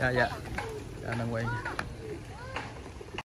dạ dạ. Dạ đang quay